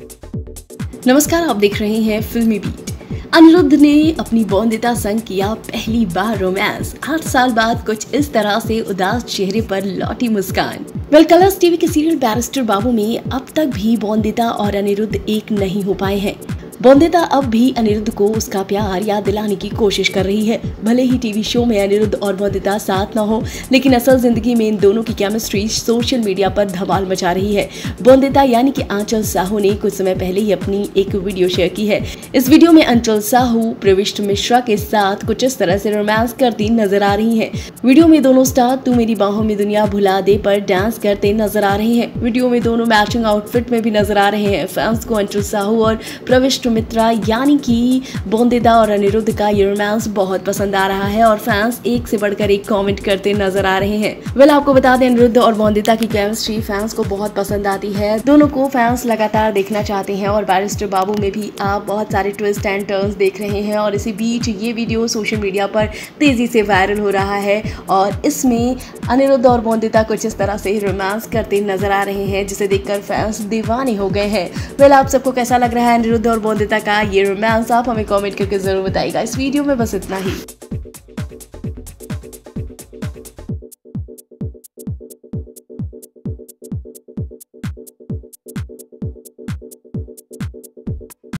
नमस्कार, आप देख रहे हैं फिल्मी बीट। अनिरुद्ध ने अपनी बौंदिता संग किया पहली बार रोमांस आठ साल बाद कुछ इस तरह से उदास चेहरे पर लौटी मुस्कान। वेल कलर्स टीवी के सीरियल बैरिस्टर बाबू में अब तक भी बौंदिता और अनिरुद्ध एक नहीं हो पाए हैं। बोंदेता अब भी अनिरुद्ध को उसका प्यार याद दिलाने की कोशिश कर रही है। भले ही टीवी शो में अनिरुद्ध और बोंदेता साथ न हो, लेकिन असल ज़िंदगी में इन दोनों की केमिस्ट्री सोशल मीडिया पर धमाल मचा रही है। बोंदेता यानी कि आंचल साहू ने कुछ समय पहले ही अपनी एक वीडियो शेयर की है। इस वीडियो में अंचल साहू, प्रविष्ट मिश्रा के साथ कुछ इस तरह से रोमांस करती नज़र आ रही है। वीडियो में दोनों स्टार तू मेरी बाहों में दुनिया भुला दे पर डांस करते नज़र आ रहे हैं। वीडियो में दोनों मैचिंग आउटफिट में भी नज़र आ रहे हैं। फैंस को अंचल साहू और प्रविष्ट मित्रा यानी कि बोंदेदा और अनिरुद्ध का ये रोमांस बहुत पसंद आ रहा है और फैंस एक से बढ़कर एक कमेंट करते नज़र आ रहे हैं। वेल आपको बता दें, अनिरुद्ध और बोंदेदा की केमिस्ट्री फैंस को बहुत पसंद आती है। दोनों को फैंस लगातार देखना चाहते हैं और बैरिस्टर बाबू में भी आप बहुत सारे ट्विस्ट एंड टर्न्स देख रहे हैं और इसी बीच ये वीडियो सोशल मीडिया पर तेज़ी से वायरल हो रहा है और इसमें अनिरुद्ध और बोंदिता कुछ इस तरह से रोमांस करते नज़र आ रहे हैं, जिसे देखकर फैंस दीवाने हो गए हैं। वेल आप सबको कैसा लग रहा है अनिरुद्ध और बोंदिता का ये रोमांस आप हमें कमेंट करके ज़रूर बताइएगा। इस वीडियो में बस इतना ही।